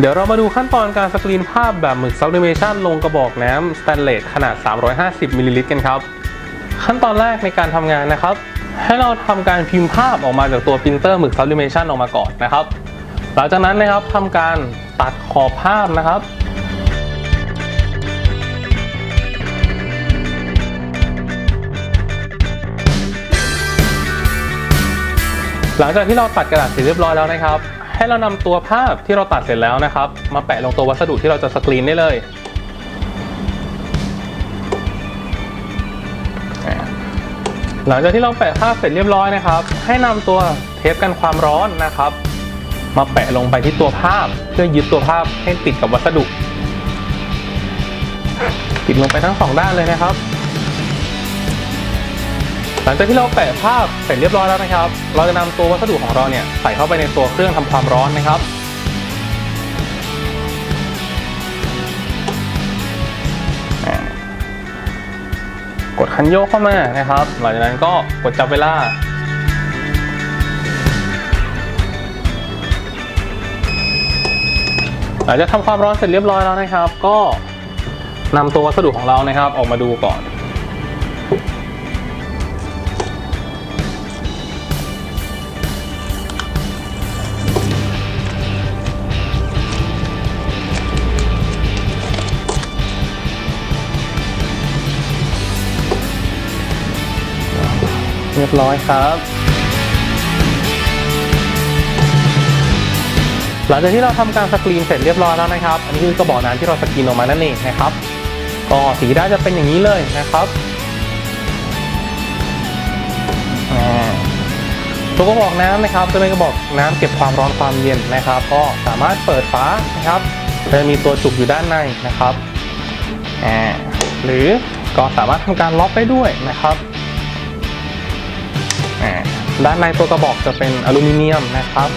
เดี๋ยวเรามาดูขั้นตอนการสกรีนภาพแบบหมึก sublimation ลงกระบอกน้ำสแตนเลสขนาด 350มิลลิลิตรกันครับ ขั้นตอนแรกในการทำงานนะครับ ให้เราทำการพิมพ์ภาพออกมาจากตัวปรินเตอร์หมึก sublimation ออกมาก่อนนะครับ หลังจากนั้นนะครับทำการตัดขอบภาพนะครับหลังจากที่เราตัดกระดาษเสร็จเรียบร้อยแล้วนะครับ ให้เรานำตัวภาพที่เราตัดเสร็จแล้วนะครับ มาแปะลงตัววัสดุที่เราจะสกรีนได้เลยหลังจากที่เราแปะภาพเสร็จเรียบร้อยนะครับ ให้นำตัวเทปกันความร้อนนะครับ มาแปะลงไปที่ตัวภาพ เพื่อยึดตัวภาพให้ติดกับวัสดุ ติดลงไปทั้งสองด้านเลยนะครับ หลังจากที่เราแปะภาพเสร็จเรียบร้อยแล้วนะครับ เราจะนำตัววัสดุของเราเนี่ยใส่เข้าไปในตัวเครื่องทำความร้อนนะครับ กดคันโยกเข้ามานะครับ หลังจากนั้นก็กดจับเวลาหลังจากทำความร้อนเสร็จเรียบร้อยแล้วนะครับ ก็นำตัววัสดุของเรานะครับ ออกมาดูก่อน รียบร้อยครับหลังจากที่เราทำการสกรีนเสร็จเรียบร้อยแล้วนะครับ อันนี้คือกระบอกน้ำที่เราสกรีนออกมานั่นเองนะครับ ก็สีได้จะเป็นอย่างนี้เลยนะครับอ่าตัวกระบอกน้ำนะครับจะเป็นกระบอกน้ำเก็บความร้อนความเย็นนะครับ ก็สามารถเปิดฝานะครับจะมีตัวจุกอยู่ด้านในนะครับอ่าหรือก็สามารถทำการล็อกได้ด้วยนะครับ ด้านในตัวกระบอกจะเป็นอลูมิเนียมนะครับ